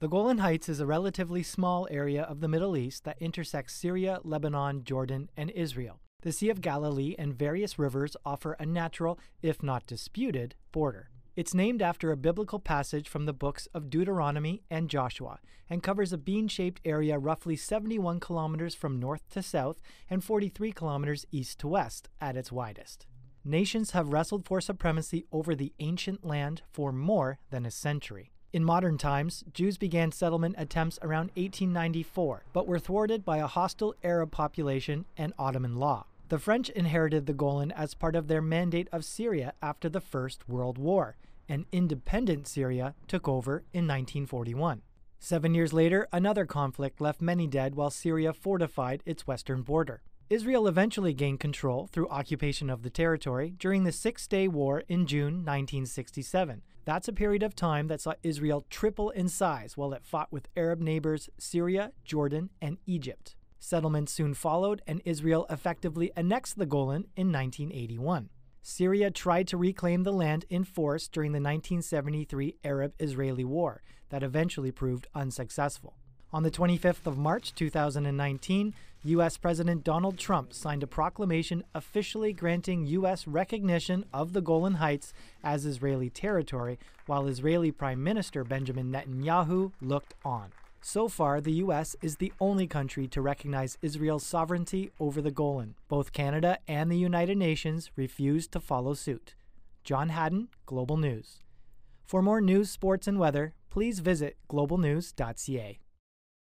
The Golan Heights is a relatively small area of the Middle East that intersects Syria, Lebanon, Jordan, and Israel. The Sea of Galilee and various rivers offer a natural, if not disputed, border. It's named after a biblical passage from the books of Deuteronomy and Joshua and covers a bean shaped area roughly 71 kilometers from north to south and 43 kilometers east to west at its widest. Nations have wrestled for supremacy over the ancient land for more than a century. In modern times, Jews began settlement attempts around 1894, but were thwarted by a hostile Arab population and Ottoman law. The French inherited the Golan as part of their Mandate of Syria after the First World War, and independent Syria took over in 1941. Seven years later, another conflict left many dead while Syria fortified its western border. Israel eventually gained control through occupation of the territory during the Six Day War in June 1967. That's a period of time that saw Israel triple in size while it fought with Arab neighbors Syria, Jordan, and Egypt. Settlements soon followed, and Israel effectively annexed the Golan in 1981. Syria tried to reclaim the land in force during the 1973 Arab Israeli War, that eventually proved unsuccessful. On the 25th of March 2019, U.S. President Donald Trump signed a proclamation officially granting U.S. recognition of the Golan Heights as Israeli territory, while Israeli Prime Minister Benjamin Netanyahu looked on. So far, the U.S. is the only country to recognize Israel's sovereignty over the Golan. Both Canada and the United Nations refused to follow suit. John Hadden, Global News. For more news, sports, and weather, please visit globalnews.ca.